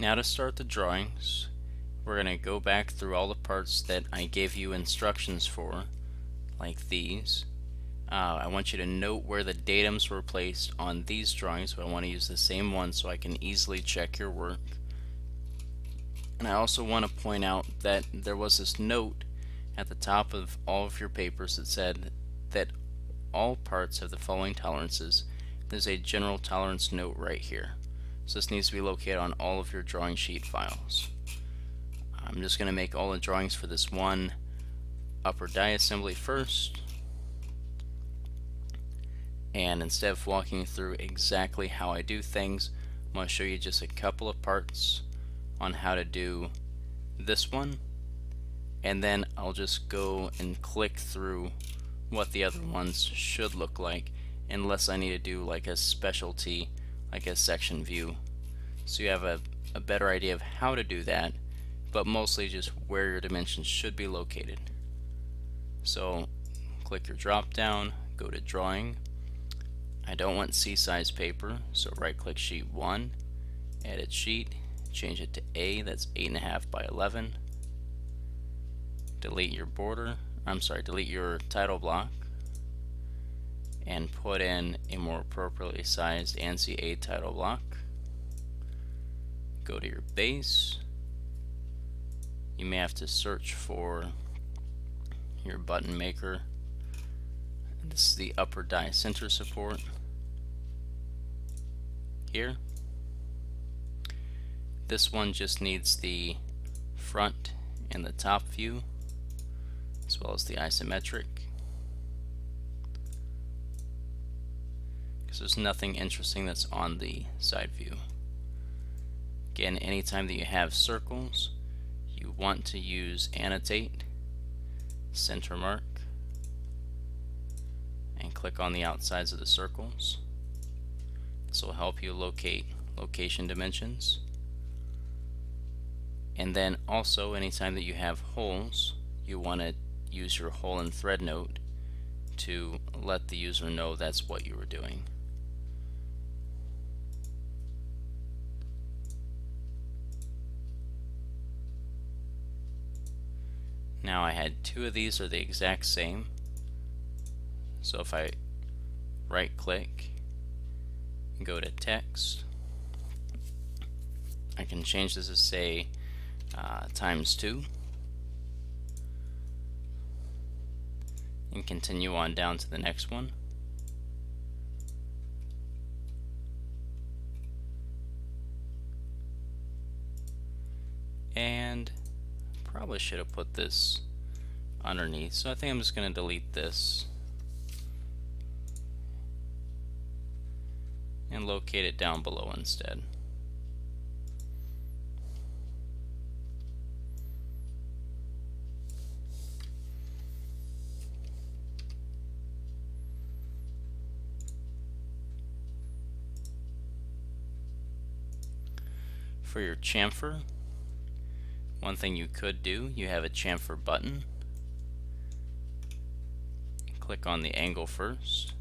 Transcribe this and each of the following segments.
Now to start the drawings, we're going to go back through all the parts that I gave you instructions for, like these. Uh, I want you to note where the datums were placed on these drawings, but I want to use the same one so I can easily check your work. And I also want to point out that there was this note at the top of all of your papers that said that all parts have the following tolerances. There's a general tolerance note right here. So this needs to be located on all of your drawing sheet files. I'm just going to make all the drawings for this one upper die assembly first and instead of walking through exactly how I do things I'm going to show you just a couple of parts on how to do this one and then I'll just go and click through what the other ones should look like unless I need to do like a specialty like a section view. So you have a, a better idea of how to do that but mostly just where your dimensions should be located. So click your drop down go to drawing. I don't want C-size paper so right click sheet 1 edit sheet change it to A that's 8.5 by 11 delete your border I'm sorry delete your title block and put in a more appropriately sized ANSI A title block. Go to your base. You may have to search for your button maker. This is the upper die center support. Here. This one just needs the front and the top view as well as the isometric there's nothing interesting that's on the side view. Again, anytime that you have circles, you want to use annotate, center mark, and click on the outsides of the circles. This will help you locate location dimensions. And then also anytime that you have holes, you want to use your hole and thread note to let the user know that's what you were doing. Now I had two of these are the exact same. So if I right click go to text I can change this to say uh, times 2 and continue on down to the next one. Probably should have put this underneath, so I think I'm just going to delete this and locate it down below instead. For your chamfer, one thing you could do, you have a chamfer button. Click on the angle first,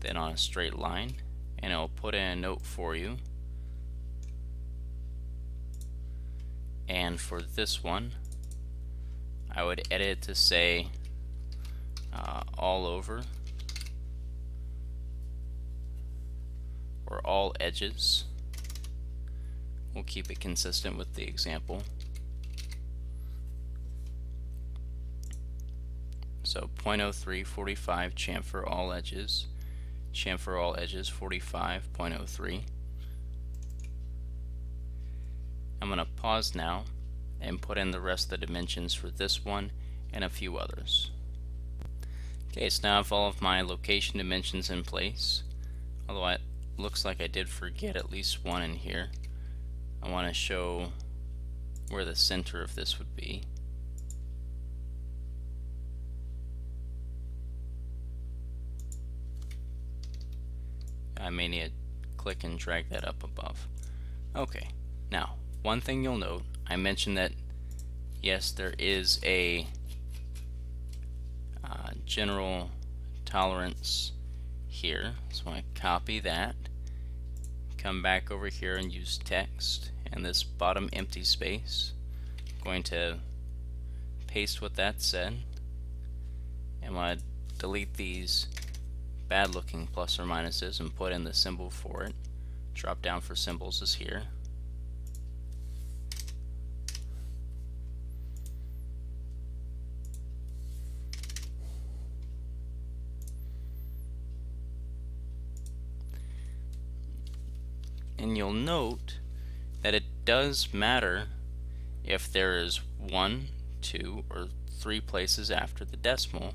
then on a straight line, and it will put in a note for you. And for this one, I would edit it to say uh, all over or all edges. We'll keep it consistent with the example. So 0.03, 45, chamfer all edges, chamfer all edges 45, 0.03. I'm going to pause now and put in the rest of the dimensions for this one and a few others. Okay, so now I have all of my location dimensions in place, although it looks like I did forget at least one in here. I want to show where the center of this would be. I may need to click and drag that up above. Okay, now one thing you'll note, I mentioned that yes there is a uh, general tolerance here, so I copy that come back over here and use text and this bottom empty space. I'm going to paste what that said. And to delete these bad looking plus or minuses and put in the symbol for it. Drop down for symbols is here. and you'll note that it does matter if there is one, two, or three places after the decimal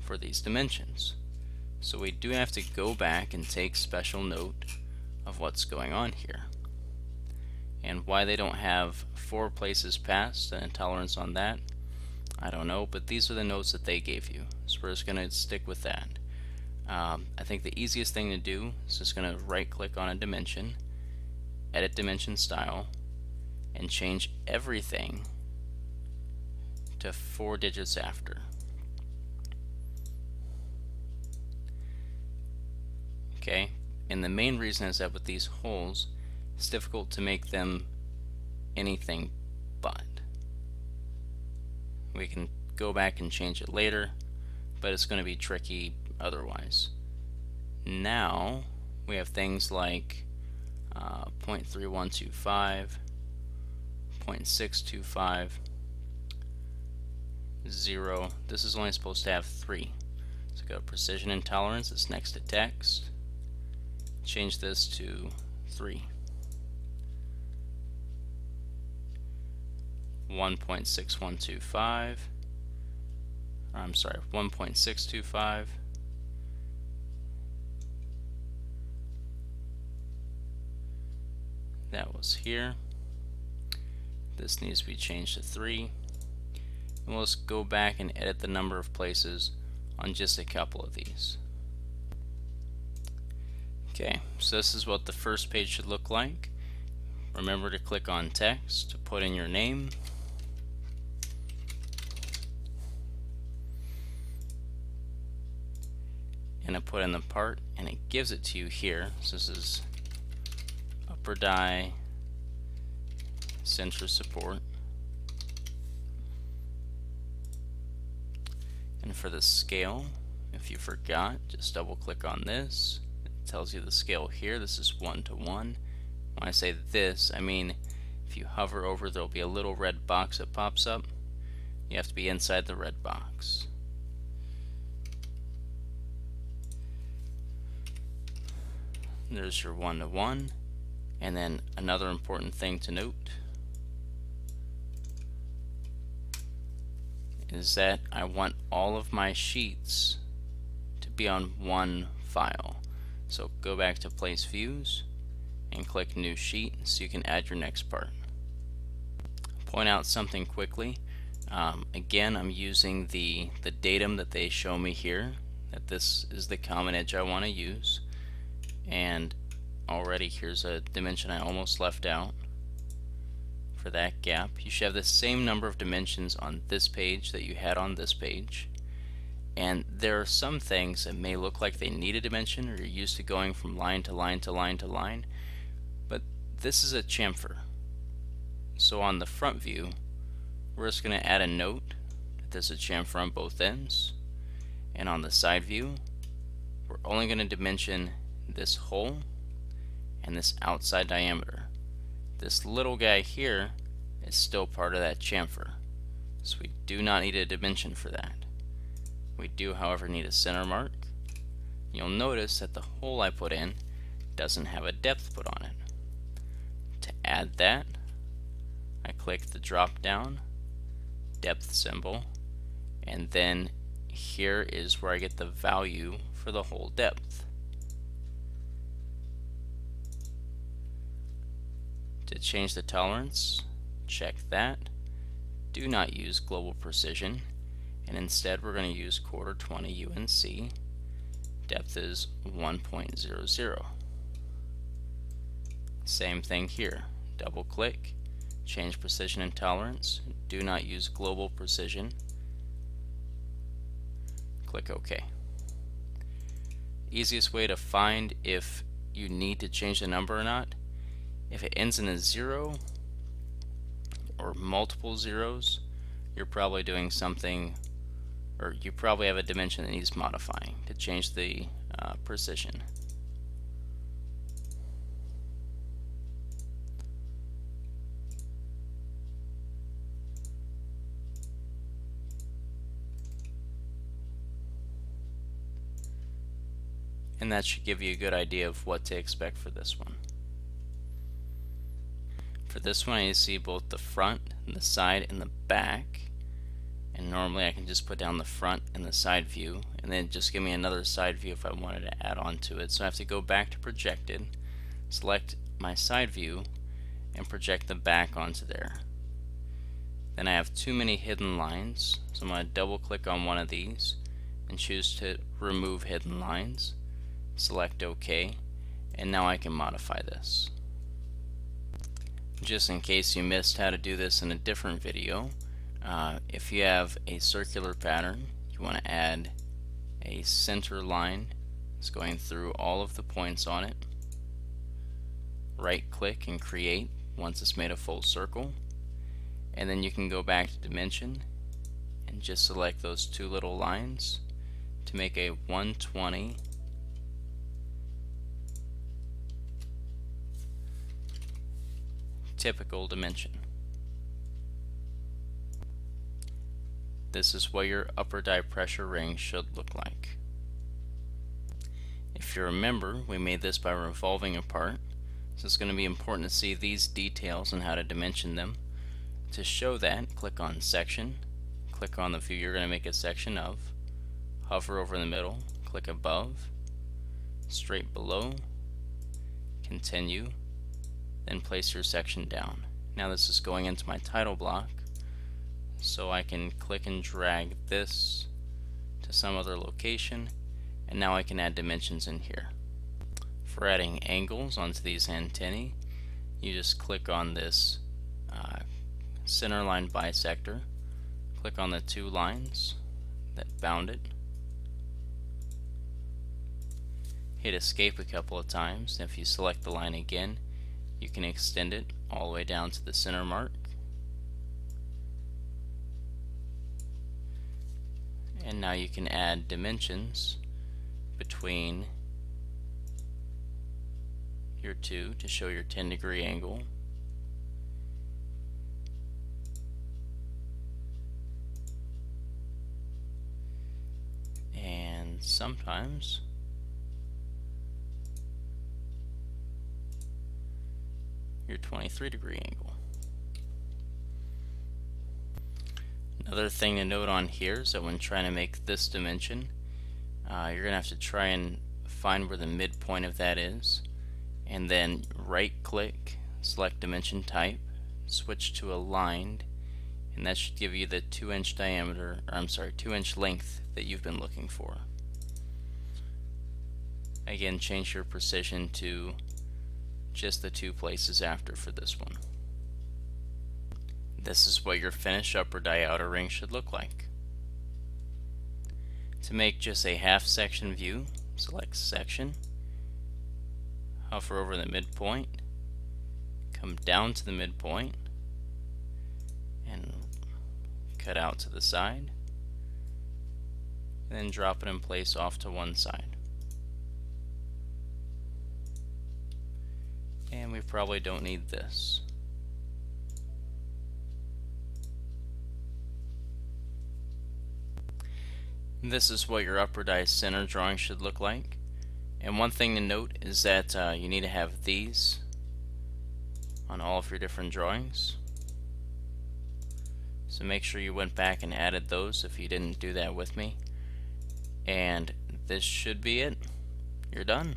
for these dimensions. So we do have to go back and take special note of what's going on here. And why they don't have four places past and intolerance on that, I don't know, but these are the notes that they gave you. So we're just going to stick with that. Um, I think the easiest thing to do is just going to right click on a dimension edit dimension style and change everything to four digits after. Okay, and the main reason is that with these holes, it's difficult to make them anything but. We can go back and change it later, but it's going to be tricky otherwise. Now, we have things like uh, 0.3125, 0.625, 0. This is only supposed to have 3. So go precision intolerance, it's next to text. Change this to 3. 1.6125 I'm sorry 1.625 that was here. This needs to be changed to 3. And we'll just go back and edit the number of places on just a couple of these. Okay, so this is what the first page should look like. Remember to click on text to put in your name. And I put in the part and it gives it to you here. So this is upper die center support. And for the scale, if you forgot, just double click on this. Tells you the scale here. This is one to one. When I say this, I mean if you hover over, there'll be a little red box that pops up. You have to be inside the red box. There's your one to one. And then another important thing to note is that I want all of my sheets to be on one file. So go back to place views and click new sheet so you can add your next part. Point out something quickly. Um, again, I'm using the, the datum that they show me here, that this is the common edge I want to use. And already here's a dimension I almost left out for that gap. You should have the same number of dimensions on this page that you had on this page. And there are some things that may look like they need a dimension or you're used to going from line to line to line to line. But this is a chamfer. So on the front view, we're just going to add a note that there's a chamfer on both ends. And on the side view, we're only going to dimension this hole and this outside diameter. This little guy here is still part of that chamfer. So we do not need a dimension for that. We do, however, need a center mark. You'll notice that the hole I put in doesn't have a depth put on it. To add that, I click the drop down, depth symbol, and then here is where I get the value for the hole depth. To change the tolerance, check that. Do not use global precision, and instead we're going to use quarter 20 UNC. Depth is 1.00. Same thing here. Double click, change precision and tolerance. Do not use global precision. Click OK. Easiest way to find if you need to change the number or not If it ends in a zero or multiple zeros, you're probably doing something, or you probably have a dimension that needs modifying to change the uh, precision. and that should give you a good idea of what to expect for this one. For this one to see both the front, and the side, and the back and normally I can just put down the front and the side view and then just give me another side view if I wanted to add on to it. So I have to go back to projected, select my side view and project the back onto there. Then I have too many hidden lines so I'm going to double click on one of these and choose to remove hidden lines select OK, and now I can modify this. Just in case you missed how to do this in a different video, uh, if you have a circular pattern, you want to add a center line that's going through all of the points on it. Right click and create once it's made a full circle. And then you can go back to dimension and just select those two little lines to make a 120 typical dimension. This is what your upper die pressure ring should look like. If you remember, we made this by revolving a part, so it's going to be important to see these details and how to dimension them. To show that, click on Section, click on the view you're going to make a section of, hover over the middle, click above, straight below, continue, then place your section down. Now this is going into my title block so I can click and drag this to some other location and now I can add dimensions in here. For adding angles onto these antennae you just click on this uh, center line bisector. Click on the two lines that bound it. Hit escape a couple of times. If you select the line again you can extend it all the way down to the center mark and now you can add dimensions between your two to show your 10 degree angle and sometimes your 23 degree angle. Another thing to note on here is that when trying to make this dimension, uh, you're going to have to try and find where the midpoint of that is, and then right click, select dimension type, switch to aligned, and that should give you the 2 inch diameter, or I'm sorry, 2 inch length that you've been looking for. Again, change your precision to just the two places after for this one. This is what your finished upper die outer ring should look like. To make just a half section view, select section, hover over the midpoint, come down to the midpoint, and cut out to the side, and then drop it in place off to one side. And we probably don't need this. This is what your upper die center drawing should look like. And one thing to note is that uh, you need to have these on all of your different drawings. So make sure you went back and added those if you didn't do that with me. And this should be it. You're done.